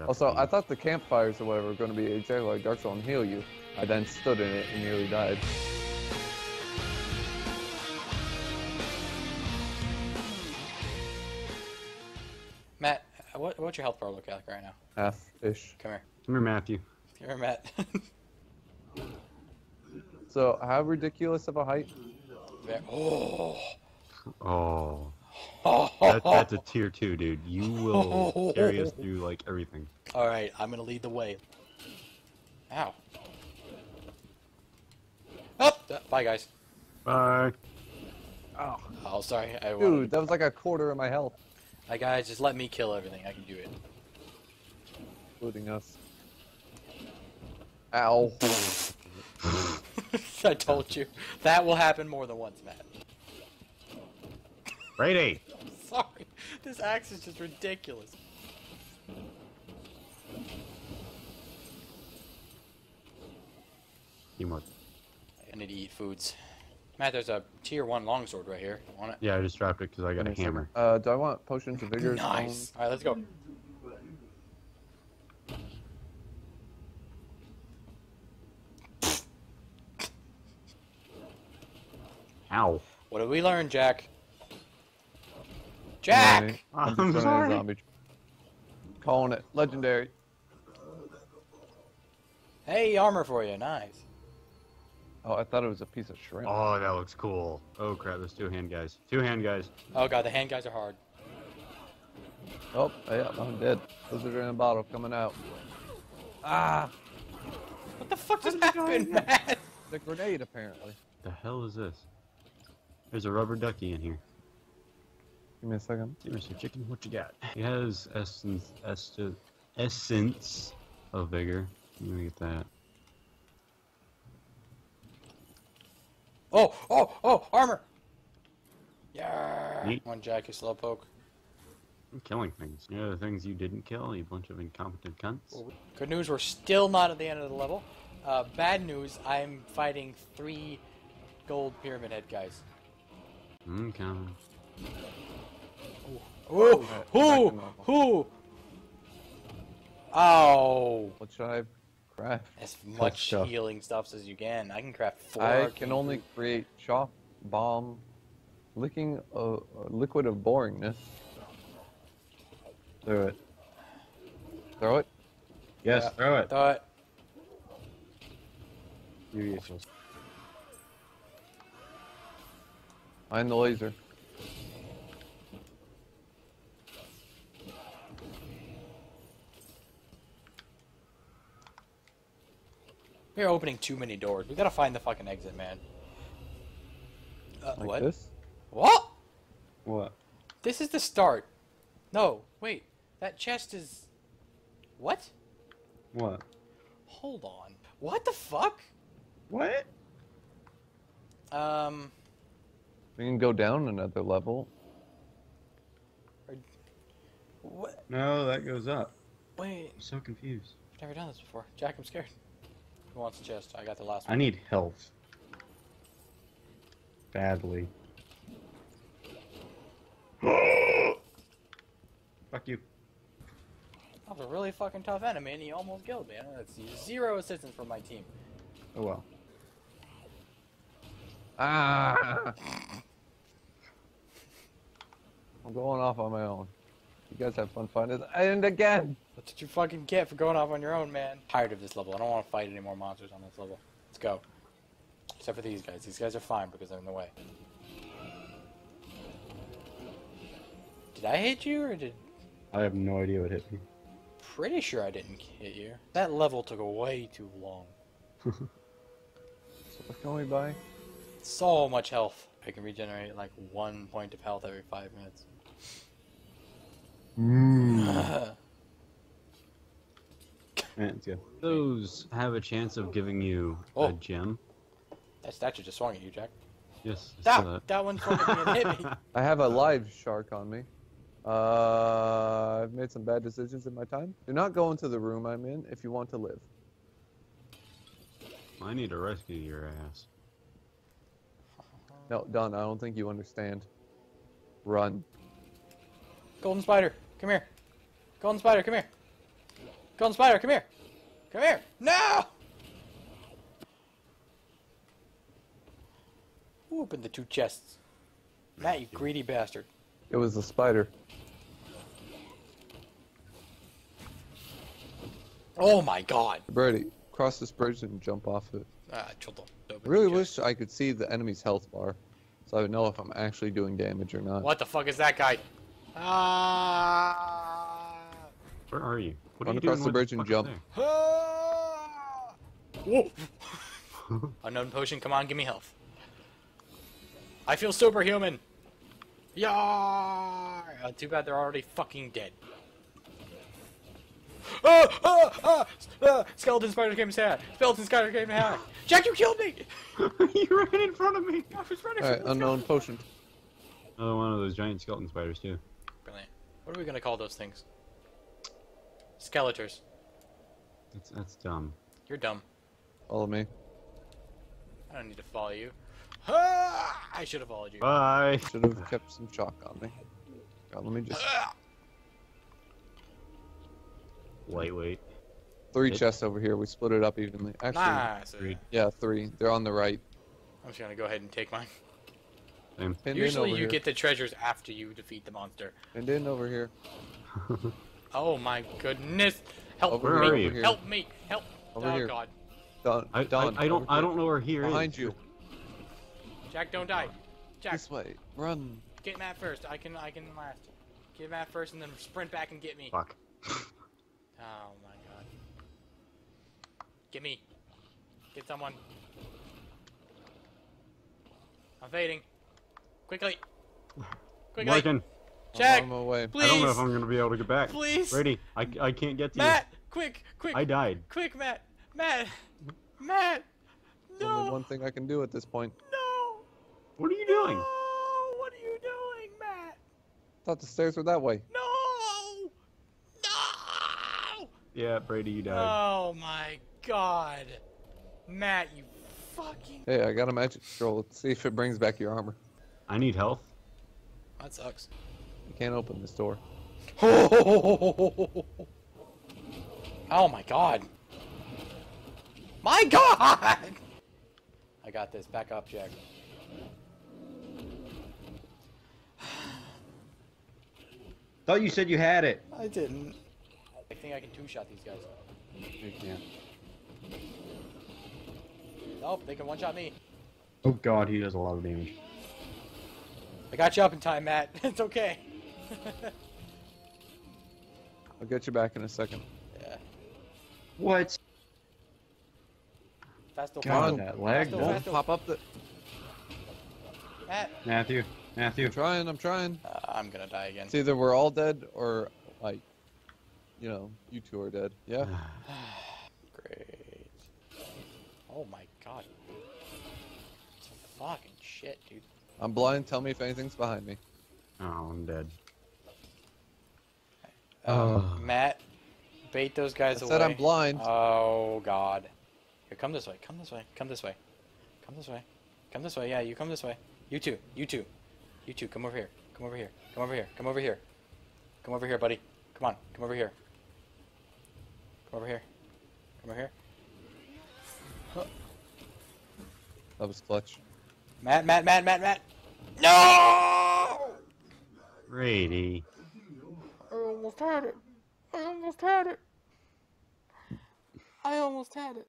grab Also, I thought the campfires or whatever were going to be exactly like Dark Souls and heal you. I then stood in it and nearly died. Matt, uh, what, what's your health bar look like right now? Half-ish. Come here. Come here, Matthew. Come here, Matt. So, how ridiculous of a height? There-. Oh, Oh. That, that's a tier two, dude. You will carry us through like everything. All right, I'm gonna lead the way. Ow. Oh, bye guys. Bye. Oh, Oh, sorry. I wanted dude, that was like a quarter of my health, Hi guys, just let me kill everything. I can do it. including us. Ow. I told you. That will happen more than once, Matt. Brady. Sorry. This axe is just ridiculous. Teamwork. I need to eat foods. Matt, there's a tier one longsword right here. Want it? Yeah, I just dropped it because I got a hammer. Uh, do I want potions of vigor? Nice. All right, let's go. Ow. What did we learn, Jack? Jack! I'm, I'm just running a sorry. zombie. Calling it legendary. Hey, armor for you. Nice. Oh, I thought it was a piece of shrimp. Oh, that looks cool. Oh crap, there's two hand guys. Two hand guys. Oh god, the hand guys are hard. Oh, yeah, I'm dead. Lizard in a bottle coming out. Ah, What the fuck just happened, Matt? the grenade apparently. The hell is this? There's a rubber ducky in here. Give me a second. Hey, Mr. Chicken, what you got? He has essence, esti- essence of vigor. Let me get that. Oh, oh, oh, armor! Yeah. Neat. One Jack, you slowpoke. I'm killing things. You know the things you didn't kill, you bunch of incompetent cunts. Good news, we're still not at the end of the level. Uh, bad news, I'm fighting three gold pyramid head guys. I'm coming. Ooh, back ooh, to normal. ooh. Ow. What should I craft? As much stuff. healing stuff as you can. I can craft four. I arcane can only boots. create shock, bomb, licking a, a liquid of boringness. Throw it. Throw it. Yes, Yeah. throw it. Thought. You're useless. Find the laser. We're opening too many doors. We gotta find the fucking exit, man. Uh, Like what? this. What? What? This is the start. No, wait. That chest is. What? What? Hold on. What the fuck? What? Um. We can go down another level. What? No, that goes up. Wait. I'm so confused. I've never done this before. Jack, I'm scared. Who wants the chest? I got the last one. I need health. Badly. Fuck you. That was a really fucking tough enemy, and he almost killed me. That's zero assistance from my team. Oh well. Ah! I'm going off on my own. You guys have fun finding it. And again! That's what you fucking get for going off on your own, man. Tired of this level. I don't want to fight any more monsters on this level. Let's go. Except for these guys. These guys are fine because they're in the way. Did I hit you or did? I have no idea what hit me. Pretty sure I didn't hit you. That level took way too long. So what can we buy? So much health. I can regenerate like one point of health every five minutes. Mmm. Let's go. Those have a chance of giving you Oh. a gem. that statue just swung at you, Jack. Yes. I saw That, that one swung at me and hit me. I have a live shark on me. Uh, I've made some bad decisions in my time. Do not go into the room I'm in if you want to live. I need to rescue your ass. No, Don, I don't think you understand. Run. Golden spider, come here. Golden spider, come here. Golden spider, come here. Come here. No! Who opened the two chests? Matt, you greedy bastard. It was the spider. Oh my god. Brady, cross this bridge and jump off it. Ah, chulto. I really wish I could see the enemy's health bar, so I would know if I'm actually doing damage or not. What the fuck is that guy? Ah! Where are you? What Run are you across doing the with bridge and jump. there? Whoa! Unknown potion, come on, give me health. I feel superhuman. Yeah. Uh, too bad they're already fucking dead. Ah, ah, ah, ah, skeleton spider came to Skeleton spider came to Jack, you killed me. you ran in front of me. I was running Alright, from the unknown potion. Another one of those giant skeleton spiders too. Brilliant. What are we gonna call those things? Skeletors. That's that's dumb. You're dumb. Follow me. I don't need to follow you. Ah, I should have followed you. Bye. Should have kept some chalk on me. God, let me just. Ah! Lightweight. Three It- chests over here. We split it up evenly. Actually, Nice. Agreed. yeah, three. They're on the right. I'm just gonna go ahead and take mine. Same. Pinned Usually you here. get the treasures after you defeat the monster. And in over here. Oh my goodness! Help Over Where me! are you? Help me! Help! Over oh here. god. Done. I, done. I, I don't over I here. don't I don't know where here is. Behind you. Jack, don't die. Jack, This way. Run. get Matt first. I can I can last. Get Matt first and then sprint back and get me. Fuck. Oh my god. Get me. Get someone. I'm fading. Quickly. Quickly. Working. Jack, I'm on my way. please. I don't know if I'm gonna be able to get back. Please. Brady, I, I can't get to you. Matt, quick, quick. I died. quick, Matt, Matt, Matt. There's only one thing I can do at this point. no, What are you doing? no. What are you doing, Matt? Thought the stairs were that way. No, no. Yeah, Brady, you died. Oh my God, Matt, you fucking. Hey, I got a magic scroll. Let's see if it brings back your armor. I need health. That sucks. You can't open this door. Oh my god. My god! I got this. Back up, Jack. Thought you said you had it. I didn't. I think I can two-shot these guys. You can't. Nope, they can one-shot me. Oh god, he does a lot of damage. I got you up in time, Matt. It's okay. I'll get you back in a second. yeah. What? Fasto, God, fasto. that lag. Fasto, though. Don't fasto. pop up the. Matt. Matthew, Matthew. I'm trying. I'm trying. Uh, I'm gonna die again. It's either we're all dead or like, you know, you two are dead. Yeah. Great. Oh my god. It's fucking shit, dude. I'm blind. Tell me if anything's behind me. Oh, I'm dead. Uh, Oh. Matt, bait those guys I away. said I'm blind. Oh god. Here, come this way. Come this way. Come this way. Come this way. Come this way. Yeah, you come this way. You two. You two. You two. Come over here. Come over here. Come over here. Come over here. Come over here, buddy. Come on. Come over here. Come over here. Come over here. That was clutch. Matt, Matt, Matt, Matt, Matt. No! Brady. I almost had it. I almost had it. I almost had it.